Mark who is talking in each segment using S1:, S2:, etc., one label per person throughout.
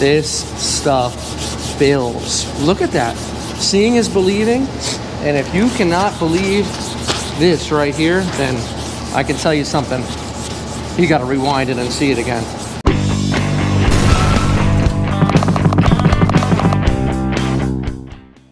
S1: this stuff builds. Look at that. Seeing is believing. And if you cannot believe this right here, then I can tell you something. You got to rewind it and see it again.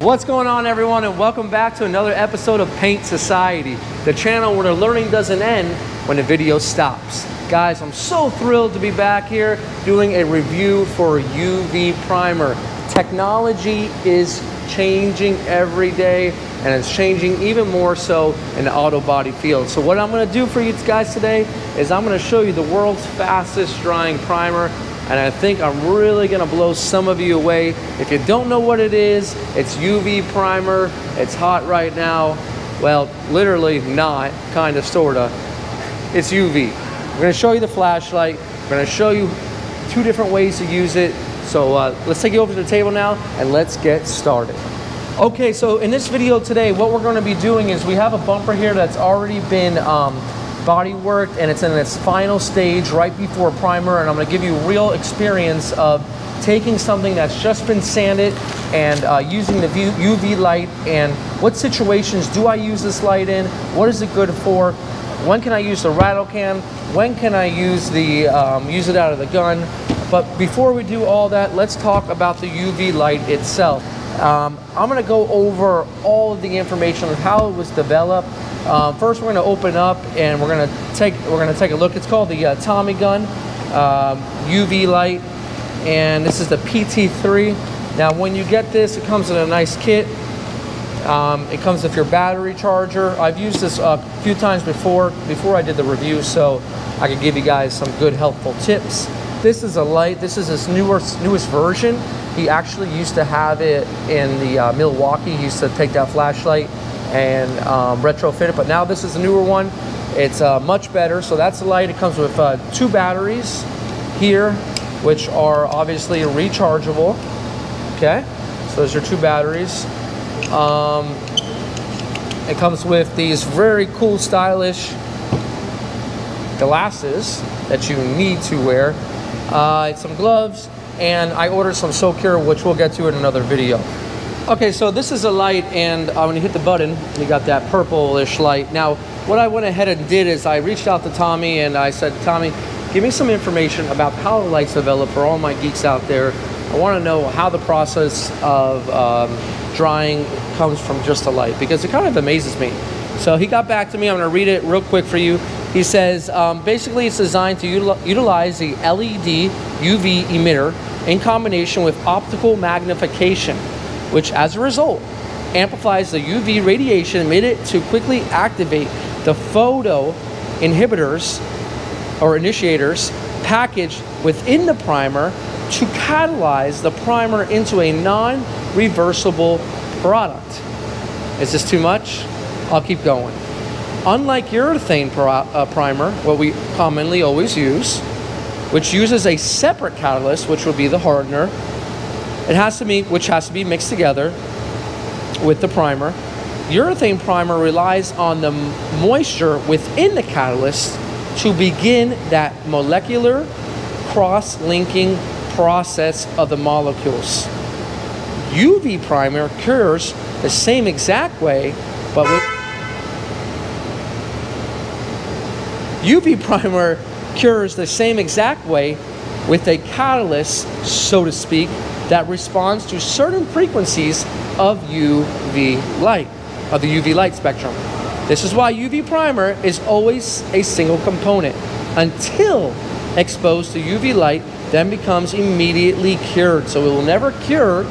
S1: What's going on everyone and welcome back to another episode of Paint Society, the channel where the learning doesn't end when the video stops. Guys, I'm so thrilled to be back here doing a review for UV primer. Technology is changing every day and it's changing even more so in the auto body field. So what I'm gonna do for you guys today is I'm gonna show you the world's fastest drying primer and I think I'm really gonna blow some of you away. If you don't know what it is, it's UV primer. It's hot right now. Well, literally not, kinda, sorta. It's UV. We're gonna show you the flashlight. We're gonna show you two different ways to use it. So uh, let's take you over to the table now and let's get started. Okay, so in this video today, what we're gonna be doing is we have a bumper here that's already been um, body worked and it's in its final stage right before primer and I'm gonna give you real experience of taking something that's just been sanded and uh, using the UV light and what situations do I use this light in? What is it good for? When can I use the rattle can? When can I use the um, use it out of the gun? But before we do all that, let's talk about the UV light itself. Um, I'm going to go over all of the information on how it was developed, uh, first, we're going to open up and we're going to take we're going to take a look. It's called the uh, Tommy Gun um, UV light, and this is the PT3. Now, when you get this, it comes in a nice kit. Um, it comes with your battery charger. I've used this a few times before before I did the review, so I could give you guys some good helpful tips. This is a light. This is his newer newest version. He actually used to have it in the uh, Milwaukee. He used to take that flashlight and um, retrofit it. But now this is a newer one. It's uh, much better. So that's the light. It comes with uh, two batteries here, which are obviously rechargeable. Okay, so those are two batteries. Um, it comes with these very cool, stylish glasses that you need to wear. Uh, some gloves, and I ordered some Socure, which we'll get to in another video. Okay, so this is a light, and uh, when you hit the button, you got that purplish light. Now, what I went ahead and did is I reached out to Tommy and I said, Tommy, give me some information about how light's developed for all my geeks out there. I want to know how the process of um, drying comes from just a light because it kind of amazes me. So he got back to me. I'm going to read it real quick for you. He says, um, basically, it's designed to util utilize the LED UV emitter in combination with optical magnification which as a result amplifies the UV radiation emitted to quickly activate the photo inhibitors or initiators packaged within the primer to catalyze the primer into a non-reversible product. Is this too much? I'll keep going. Unlike urethane uh, primer, what we commonly always use, which uses a separate catalyst, which would be the hardener, it has to be, which has to be mixed together with the primer. Urethane primer relies on the moisture within the catalyst to begin that molecular cross-linking process of the molecules. UV primer cures the same exact way, but with UV primer cures the same exact way with a catalyst, so to speak, that responds to certain frequencies of UV light, of the UV light spectrum. This is why UV primer is always a single component until exposed to UV light, then becomes immediately cured. So it will never cure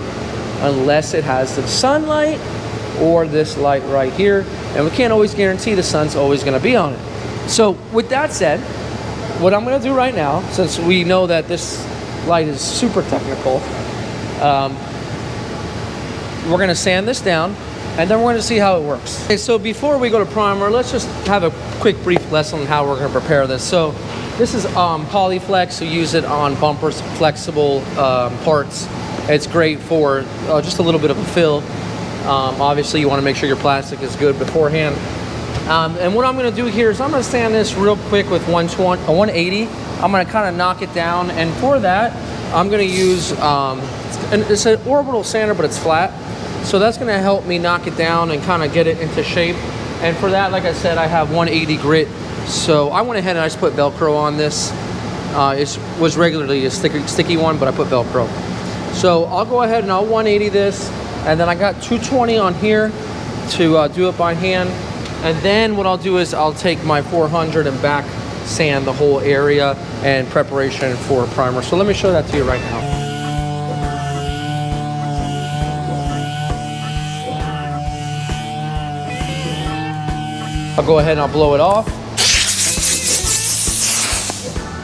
S1: unless it has the sunlight or this light right here. And we can't always guarantee the sun's always gonna be on it. So with that said, what I'm gonna do right now, since we know that this light is super technical, um, we're going to sand this down and then we're going to see how it works. Okay, so before we go to primer, let's just have a quick brief lesson on how we're going to prepare this. So this is um, Polyflex, we use it on bumpers, flexible um, parts. It's great for uh, just a little bit of a fill. Um, obviously, you want to make sure your plastic is good beforehand. Um, and what I'm going to do here is I'm going to sand this real quick with 120, 180. I'm going to kind of knock it down. And for that, I'm gonna use, um, and it's an orbital sander, but it's flat. So that's gonna help me knock it down and kind of get it into shape. And for that, like I said, I have 180 grit. So I went ahead and I just put Velcro on this. Uh, it was regularly a sticky, sticky one, but I put Velcro. So I'll go ahead and I'll 180 this. And then I got 220 on here to uh, do it by hand. And then what I'll do is I'll take my 400 and back sand the whole area and preparation for primer. So let me show that to you right now. I'll go ahead and I'll blow it off.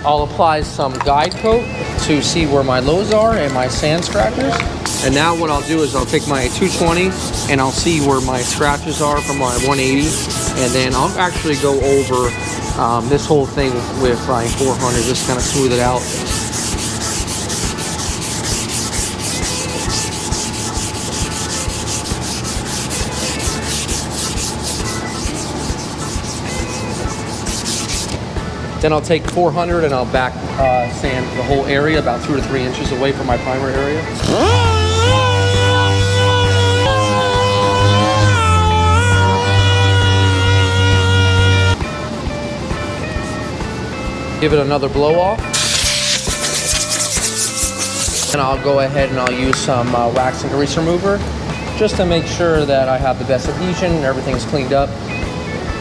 S1: I'll apply some guide coat to see where my lows are and my sand scratchers. And now what I'll do is I'll take my 220 and I'll see where my scratches are from my 180. And then I'll actually go over um, this whole thing with my 400, just kind of smooth it out. Then I'll take 400 and I'll back uh, sand the whole area about two to three inches away from my primer area. give it another blow off. And I'll go ahead and I'll use some uh, wax and grease remover just to make sure that I have the best adhesion and everything's cleaned up.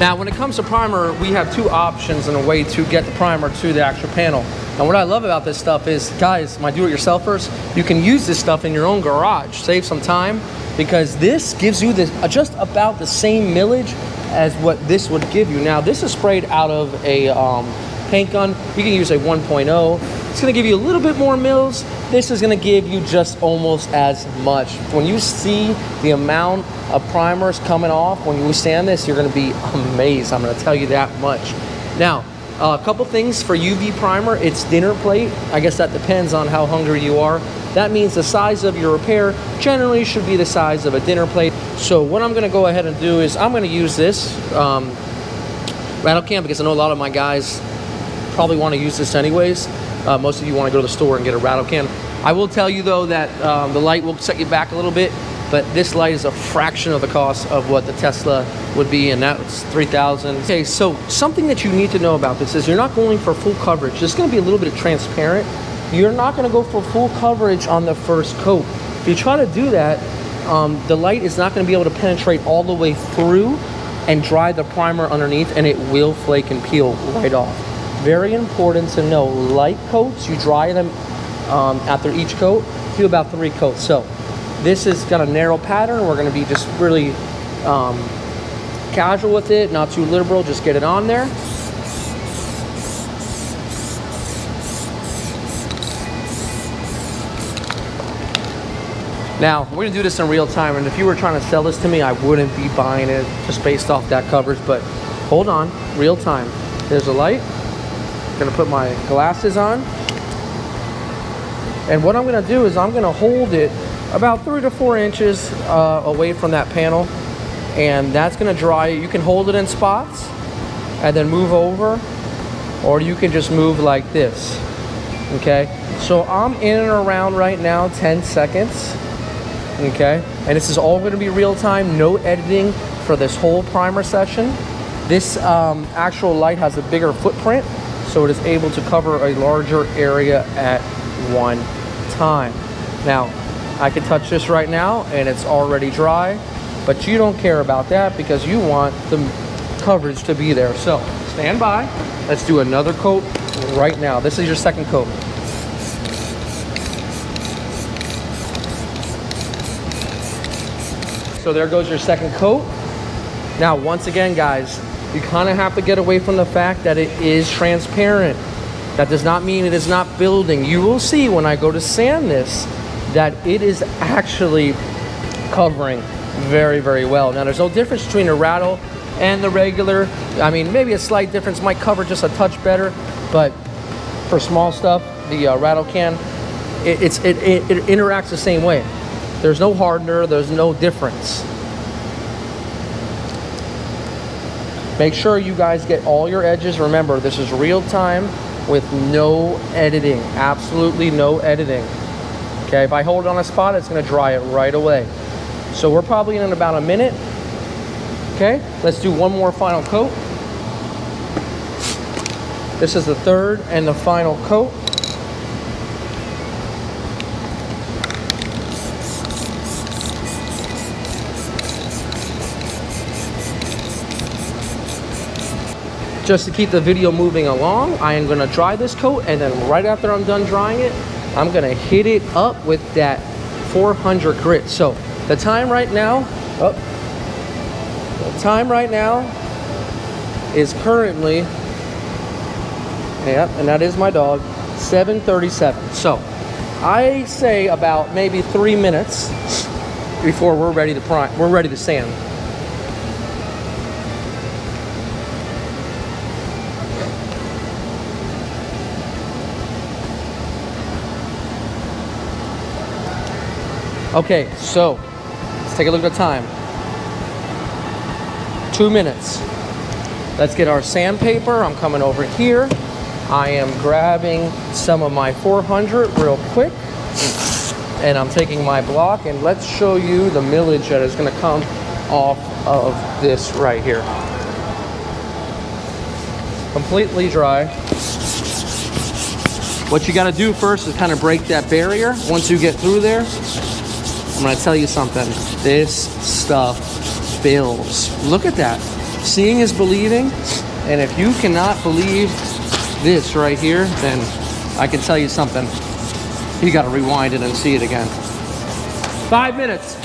S1: Now, when it comes to primer, we have two options in a way to get the primer to the actual panel. And what I love about this stuff is, guys, my do-it-yourselfers, you can use this stuff in your own garage, save some time, because this gives you this, uh, just about the same millage as what this would give you. Now, this is sprayed out of a um, paint gun. You can use a 1.0. It's gonna give you a little bit more mils. This is gonna give you just almost as much. When you see the amount of primers coming off, when you sand this, you're gonna be amazed. I'm gonna tell you that much. Now, a couple things for UV primer, it's dinner plate. I guess that depends on how hungry you are. That means the size of your repair generally should be the size of a dinner plate. So what I'm gonna go ahead and do is I'm gonna use this um, rattle can because I know a lot of my guys probably want to use this anyways. Uh, most of you want to go to the store and get a rattle can. I will tell you though that um, the light will set you back a little bit, but this light is a fraction of the cost of what the Tesla would be, and that's 3000 Okay, so something that you need to know about this is you're not going for full coverage. Going to be a little bit of transparent. You're not going to go for full coverage on the first coat. If you try to do that, um, the light is not going to be able to penetrate all the way through and dry the primer underneath, and it will flake and peel right off. Very important to know, light coats, you dry them um, after each coat, do about three coats. So this is got a narrow pattern. We're gonna be just really um, casual with it, not too liberal, just get it on there. Now, we're gonna do this in real time, and if you were trying to sell this to me, I wouldn't be buying it just based off that coverage, but hold on, real time. There's a light, I'm gonna put my glasses on. And what I'm gonna do is I'm gonna hold it about three to four inches uh, away from that panel. And that's gonna dry. You can hold it in spots and then move over, or you can just move like this, okay? So I'm in and around right now 10 seconds, okay? And this is all gonna be real time, no editing for this whole primer session. This um, actual light has a bigger footprint, so it is able to cover a larger area at one time. Now, I can touch this right now and it's already dry, but you don't care about that because you want the coverage to be there. So stand by. Let's do another coat right now. This is your second coat. So there goes your second coat. Now, once again, guys, you kind of have to get away from the fact that it is transparent. That does not mean it is not building. You will see when I go to sand this that it is actually covering very, very well. Now there's no difference between a rattle and the regular. I mean, maybe a slight difference might cover just a touch better, but for small stuff, the uh, rattle can, it, it's, it, it, it interacts the same way. There's no hardener, there's no difference. Make sure you guys get all your edges. Remember, this is real time. with no editing, absolutely no editing. Okay, if I hold it on a spot, it's gonna dry it right away. So we're probably in about a minute. Okay, let's do one more final coat. This is the third and the final coat. Just to keep the video moving along, I am gonna dry this coat and then right after I'm done drying it, I'm gonna hit it up with that 400 grit. So the time right now, oh, the time right now is currently, yep, and that is my dog, 737. So I say about maybe three minutes before we're ready to prime, we're ready to sand. Okay, so let's take a look at the time. Two minutes. Let's get our sandpaper. I'm coming over here. I am grabbing some of my 400 real quick. And I'm taking my block and let's show you the millage that is gonna come off of this right here. Completely dry. What you gotta do first is kind of break that barrier. Once you get through there, I'm gonna tell you something. This stuff fills. Look at that. Seeing is believing. And if you cannot believe this right here, then I can tell you something. You gotta rewind it and see it again. Five minutes.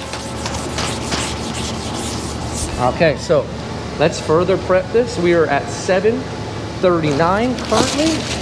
S1: Okay, so let's further prep this. We are at 7.39 currently.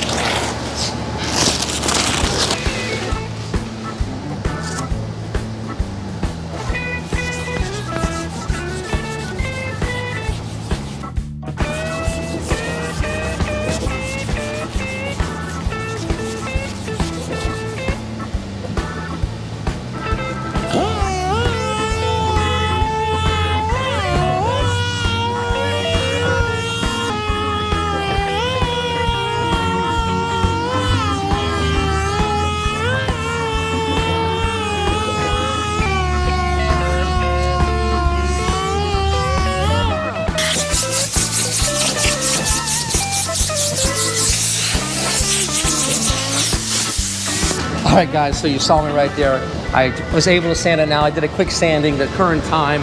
S1: All right, guys, so you saw me right there. I was able to sand it now. I did a quick sanding. The current time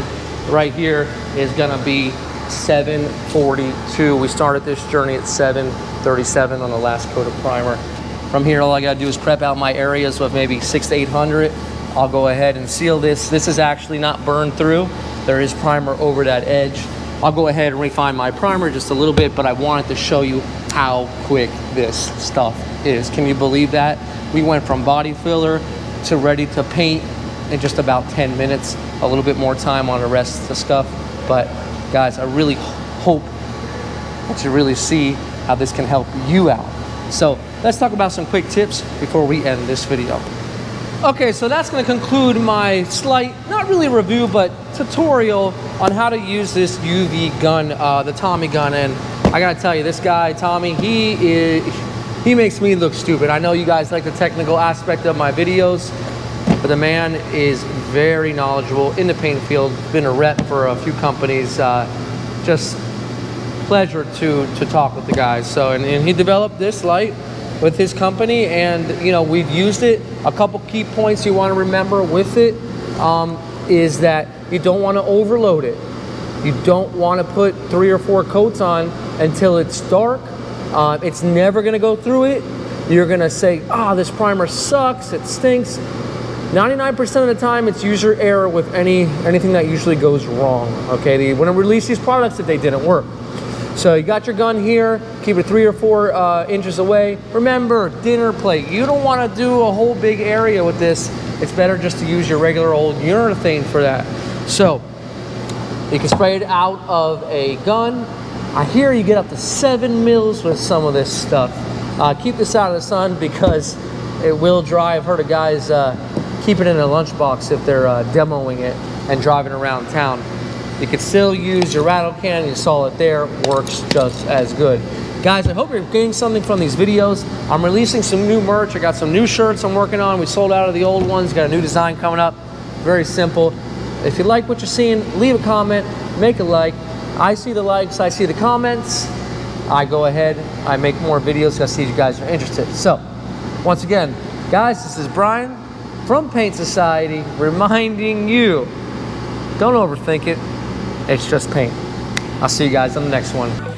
S1: right here is gonna be 742. We started this journey at 737 on the last coat of primer. From here, all I gotta do is prep out my areas with maybe six to 800. I'll go ahead and seal this. This is actually not burned through. There is primer over that edge. I'll go ahead and refine my primer just a little bit, but I wanted to show you how quick this stuff is. Can you believe that? We went from body filler to ready to paint in just about 10 minutes. A little bit more time on the rest of the stuff. But guys, I really hope that you really see how this can help you out. So let's talk about some quick tips before we end this video. Okay, so that's gonna conclude my slight, not really review, but tutorial on how to use this UV gun, uh, the Tommy gun. And I gotta tell you, this guy, Tommy, he is, he makes me look stupid. I know you guys like the technical aspect of my videos, but the man is very knowledgeable in the paint field, been a rep for a few companies. Uh, just pleasure to, to talk with the guys. So, and, and he developed this light with his company and you know we've used it a couple key points you want to remember with it um, is that you don't want to overload it you don't want to put three or four coats on until it's dark uh, it's never going to go through it. You're going to say, ah, oh, this primer sucks, it stinks. 99% of the time, it's user error with any anything that usually goes wrong. Okay, they want to release these products that they didn't work. So you got your gun here, keep it three or four uh, inches away. Remember, dinner plate. You don't want to do a whole big area with this. It's better just to use your regular old urethane for that. So you can spray it out of a gun I hear you get up to seven mils with some of this stuff. Uh, keep this out of the sun because it will dry. I've heard of guys uh, keep it in a lunchbox if they're uh, demoing it and driving around town. You can still use your rattle can. You saw it there. Works just as good. Guys, I hope you're getting something from these videos. I'm releasing some new merch. I got some new shirts I'm working on. We sold out of the old ones. Got a new design coming up. Very simple. If you like what you're seeing, leave a comment, make a like. I see the likes, I see the comments. I go ahead, I make more videos I see you guys are interested. So, once again, guys, this is Brian from Paint Society reminding you don't overthink it, it's just paint. I'll see you guys on the next one.